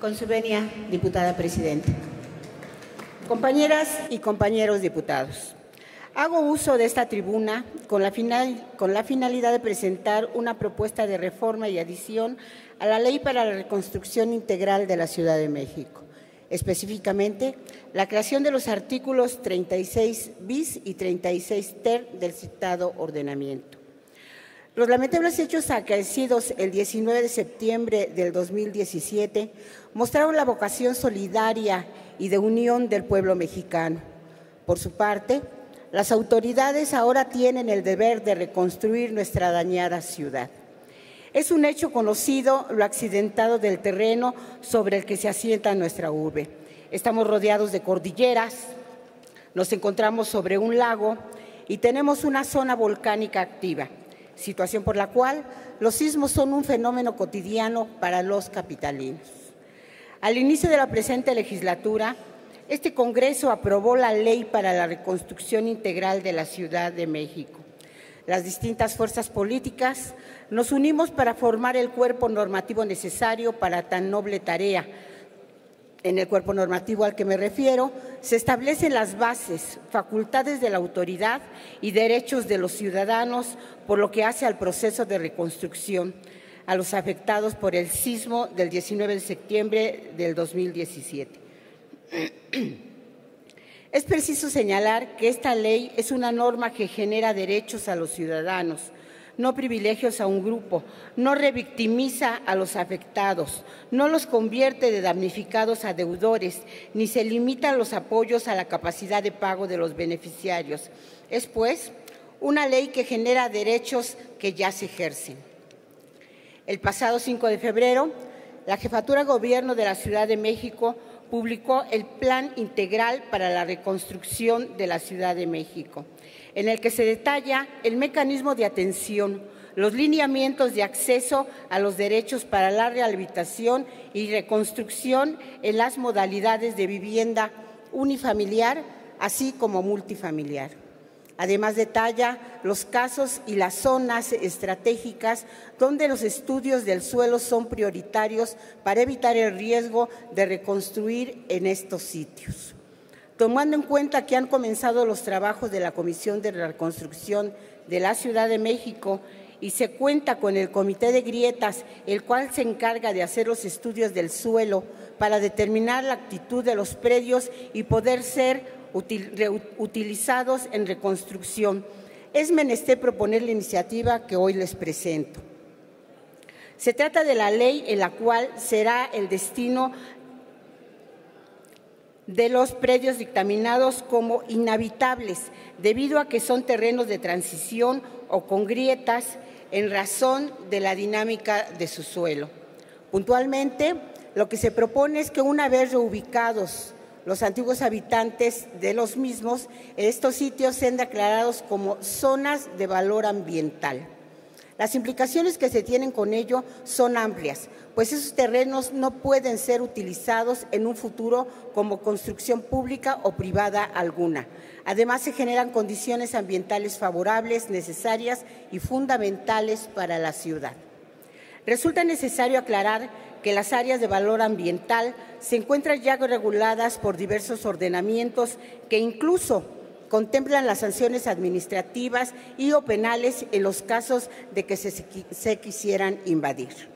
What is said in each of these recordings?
Con su venia, diputada presidenta. Compañeras y compañeros diputados, hago uso de esta tribuna con la, con la finalidad de presentar una propuesta de reforma y adición a la Ley para la Reconstrucción Integral de la Ciudad de México. Específicamente, la creación de los artículos 36 bis y 36 ter del citado ordenamiento. Los lamentables hechos acaecidos el 19 de septiembre del 2017 mostraron la vocación solidaria y de unión del pueblo mexicano. Por su parte, las autoridades ahora tienen el deber de reconstruir nuestra dañada ciudad. Es un hecho conocido lo accidentado del terreno sobre el que se asienta nuestra urbe. Estamos rodeados de cordilleras, nos encontramos sobre un lago y tenemos una zona volcánica activa, situación por la cual los sismos son un fenómeno cotidiano para los capitalinos. Al inicio de la presente legislatura, este Congreso aprobó la Ley para la Reconstrucción Integral de la Ciudad de México. Las distintas fuerzas políticas nos unimos para formar el cuerpo normativo necesario para tan noble tarea. En el cuerpo normativo al que me refiero se establecen las bases, facultades de la autoridad y derechos de los ciudadanos por lo que hace al proceso de reconstrucción a los afectados por el sismo del 19 de septiembre del 2017. Es preciso señalar que esta ley es una norma que genera derechos a los ciudadanos, no privilegios a un grupo, no revictimiza a los afectados, no los convierte de damnificados a deudores, ni se limitan los apoyos a la capacidad de pago de los beneficiarios. Es, pues, una ley que genera derechos que ya se ejercen. El pasado 5 de febrero, la Jefatura de Gobierno de la Ciudad de México publicó el Plan Integral para la Reconstrucción de la Ciudad de México, en el que se detalla el mecanismo de atención, los lineamientos de acceso a los derechos para la rehabilitación y reconstrucción en las modalidades de vivienda unifamiliar, así como multifamiliar. Además, detalla los casos y las zonas estratégicas donde los estudios del suelo son prioritarios para evitar el riesgo de reconstruir en estos sitios. Tomando en cuenta que han comenzado los trabajos de la Comisión de Reconstrucción de la Ciudad de México y se cuenta con el Comité de Grietas, el cual se encarga de hacer los estudios del suelo para determinar la actitud de los predios y poder ser utilizados en reconstrucción. Es menester proponer la iniciativa que hoy les presento. Se trata de la ley en la cual será el destino de los predios dictaminados como inhabitables, debido a que son terrenos de transición o con grietas en razón de la dinámica de su suelo. Puntualmente, lo que se propone es que una vez reubicados los antiguos habitantes de los mismos, estos sitios sean declarados como zonas de valor ambiental. Las implicaciones que se tienen con ello son amplias, pues esos terrenos no pueden ser utilizados en un futuro como construcción pública o privada alguna. Además, se generan condiciones ambientales favorables, necesarias y fundamentales para la ciudad. Resulta necesario aclarar que las áreas de valor ambiental se encuentran ya reguladas por diversos ordenamientos que incluso contemplan las sanciones administrativas y o penales en los casos de que se, se quisieran invadir.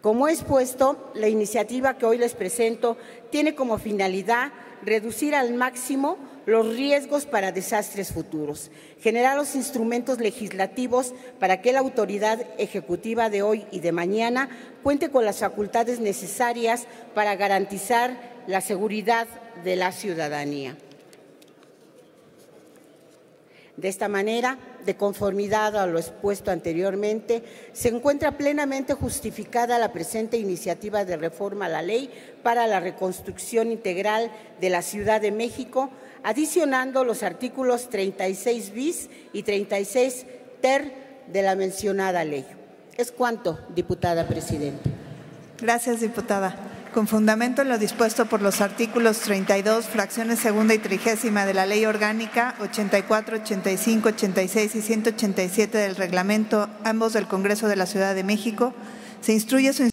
Como he expuesto, la iniciativa que hoy les presento tiene como finalidad reducir al máximo los riesgos para desastres futuros, generar los instrumentos legislativos para que la autoridad ejecutiva de hoy y de mañana cuente con las facultades necesarias para garantizar la seguridad de la ciudadanía. De esta manera, de conformidad a lo expuesto anteriormente, se encuentra plenamente justificada la presente iniciativa de reforma a la ley para la reconstrucción integral de la Ciudad de México, adicionando los artículos 36 bis y 36 ter de la mencionada ley. Es cuanto, diputada presidenta. Gracias, diputada con fundamento en lo dispuesto por los artículos 32, fracciones segunda y trigésima de la Ley Orgánica 84, 85, 86 y 187 del Reglamento, ambos del Congreso de la Ciudad de México, se instruye su